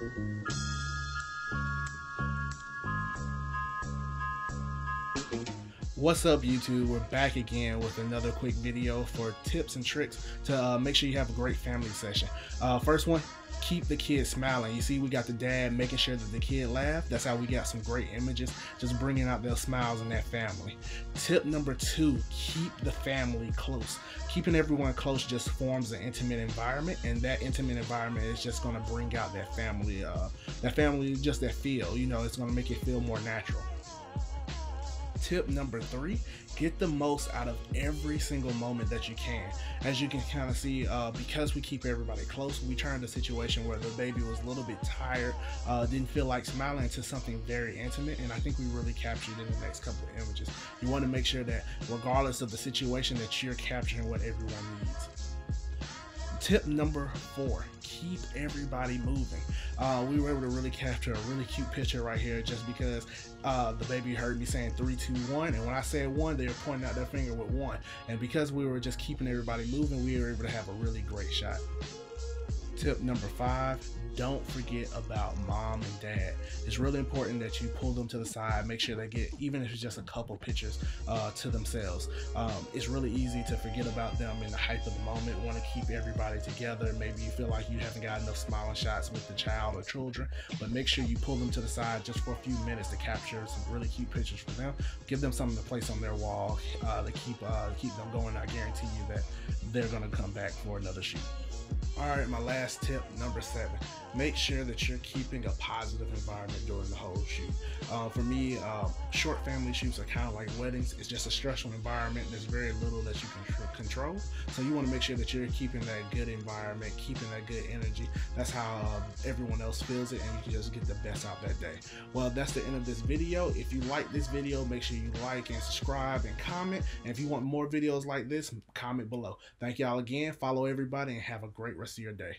Música What's up YouTube? We're back again with another quick video for tips and tricks to uh, make sure you have a great family session. Uh, first one, keep the kids smiling. You see we got the dad making sure that the kid laugh. That's how we got some great images, just bringing out those smiles in that family. Tip number two, keep the family close. Keeping everyone close just forms an intimate environment and that intimate environment is just gonna bring out that family, uh, that family, just that feel, you know, it's gonna make it feel more natural tip number three get the most out of every single moment that you can. As you can kind of see uh, because we keep everybody close we turned a situation where the baby was a little bit tired uh, didn't feel like smiling to something very intimate and i think we really captured in the next couple of images. You want to make sure that regardless of the situation that you're capturing what everyone needs. Tip number four keep everybody moving. Uh, we were able to really capture a really cute picture right here just because uh, the baby heard me saying three two one. And when i said one they were pointing out their finger with one. And because we were just keeping everybody moving we were able to have a really great shot tip number five don't forget about mom and dad. It's really important that you pull them to the side, make sure they get, even if it's just a couple pictures uh, to themselves. Um, it's really easy to forget about them in the height of the moment, want to keep everybody together. Maybe you feel like you haven't got enough smiling shots with the child or children, but make sure you pull them to the side just for a few minutes to capture some really cute pictures for them. Give them something to place on their wall uh, to keep uh, keep them going. I guarantee you that they're going to come back for another shoot. All right, my last tip, number seven. Make sure that you're keeping a positive environment during the whole shoot. Uh, for me, uh, short family shoots are kind of like weddings. It's just a stressful environment. There's very little that you can control. So you want to make sure that you're keeping that good environment, keeping that good energy. That's how um, everyone else feels it, and you can just get the best out that day. Well, that's the end of this video. If you like this video, make sure you like and subscribe and comment. And if you want more videos like this, comment below. Thank y'all again. Follow everybody and have a great rest of your day.